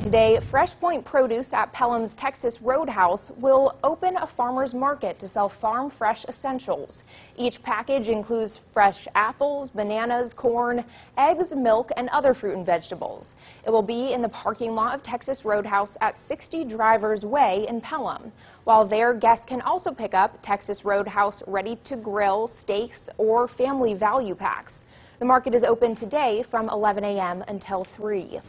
Today, Fresh Point Produce at Pelham's Texas Roadhouse will open a farmer's market to sell farm fresh essentials. Each package includes fresh apples, bananas, corn, eggs, milk, and other fruit and vegetables. It will be in the parking lot of Texas Roadhouse at 60 Drivers Way in Pelham. While there, guests can also pick up Texas Roadhouse ready to grill steaks or family value packs. The market is open today from 11 a.m. until 3.